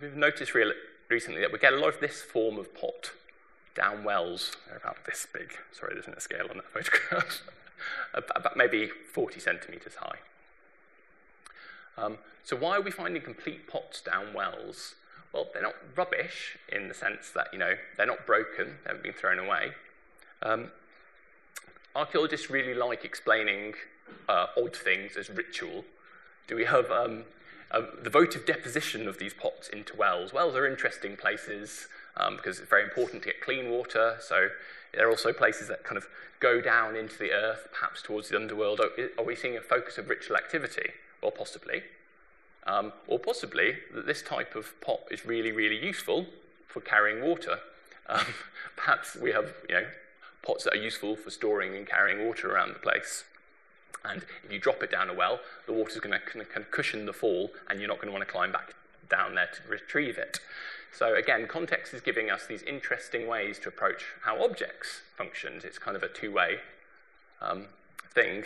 we've noticed recently that we get a lot of this form of pot down wells. They're about this big. Sorry, there isn't a scale on that photograph. about maybe 40 centimetres high. Um, so why are we finding complete pots down wells? Well, they're not rubbish in the sense that, you know, they're not broken, they haven't been thrown away. Um, archaeologists really like explaining uh, odd things as ritual. Do we have um, the votive deposition of these pots into wells? Wells are interesting places um, because it's very important to get clean water. So there are also places that kind of go down into the earth, perhaps towards the underworld. Are we seeing a focus of ritual activity? Well, possibly. Um, or possibly that this type of pot is really, really useful for carrying water. Um, perhaps we have, you know, pots that are useful for storing and carrying water around the place. And if you drop it down a well, the water's going to kind of cushion the fall, and you're not going to want to climb back down there to retrieve it. So again, context is giving us these interesting ways to approach how objects function. It's kind of a two-way um, thing.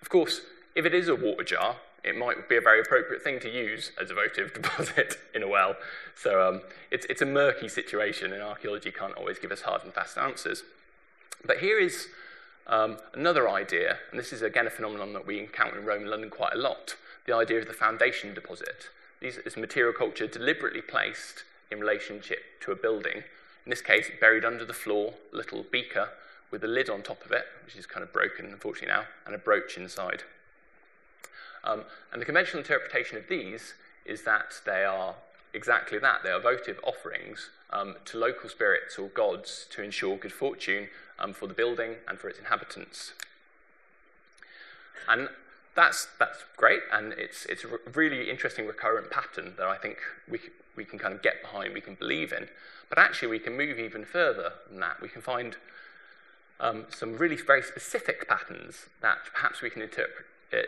Of course, if it is a water jar, it might be a very appropriate thing to use as a votive deposit in a well. So um, it's, it's a murky situation, and archaeology can't always give us hard and fast answers. But here is um, another idea, and this is again a phenomenon that we encounter in Roman London quite a lot the idea of the foundation deposit. These, is material culture deliberately placed in relationship to a building. In this case, buried under the floor, a little beaker with a lid on top of it, which is kind of broken, unfortunately, now, and a brooch inside. Um, and the conventional interpretation of these is that they are exactly that. They are votive offerings um, to local spirits or gods to ensure good fortune um, for the building and for its inhabitants. And that's, that's great, and it's, it's a really interesting recurrent pattern that I think we, we can kind of get behind, we can believe in. But actually, we can move even further than that. We can find um, some really very specific patterns that perhaps we can interpret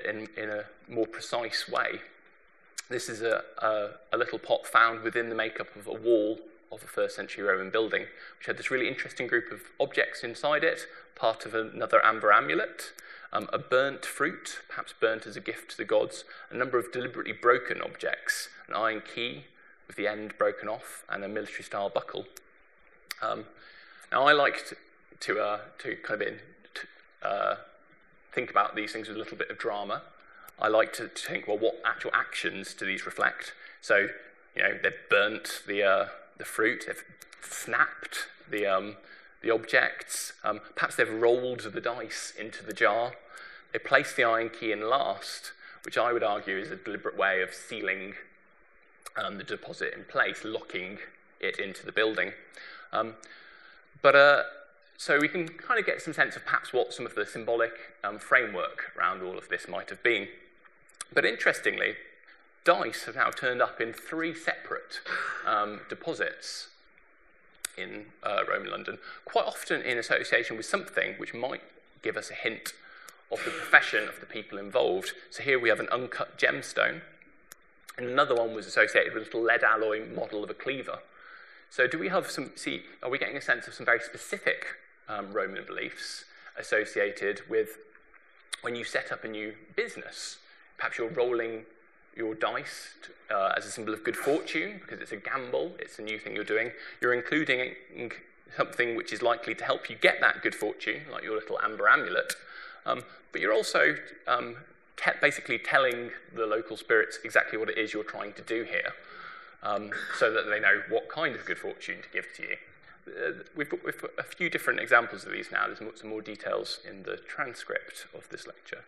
in, in a more precise way. This is a, a, a little pot found within the makeup of a wall of a first century Roman building, which had this really interesting group of objects inside it, part of another amber amulet, um, a burnt fruit, perhaps burnt as a gift to the gods, a number of deliberately broken objects, an iron key with the end broken off, and a military style buckle. Um, now, I like to, to, uh, to kind of in, to, uh, think about these things with a little bit of drama. I like to, think, well, what actual actions do these reflect? So, you know, they've burnt the, uh, the fruit, they've snapped the, um, the objects, um, perhaps they've rolled the dice into the jar, they placed the iron key in last, which I would argue is a deliberate way of sealing um, the deposit in place, locking it into the building. Um, but uh, so we can kind of get some sense of perhaps what some of the symbolic um, framework around all of this might have been. But interestingly, dice have now turned up in three separate um, deposits in uh, Roman London, quite often in association with something which might give us a hint of the profession of the people involved. So here we have an uncut gemstone, and another one was associated with a little lead alloy model of a cleaver. So do we have some, see, are we getting a sense of some very specific um, Roman beliefs associated with when you set up a new business? Perhaps you're rolling your dice uh, as a symbol of good fortune because it's a gamble, it's a new thing you're doing. You're including something which is likely to help you get that good fortune, like your little amber amulet. Um, but you're also um, te- basically telling the local spirits exactly what it is you're trying to do here um, so that they know what kind of good fortune to give to you. Uh, we've, got, we've got a few different examples of these now. There's some more details in the transcript of this lecture.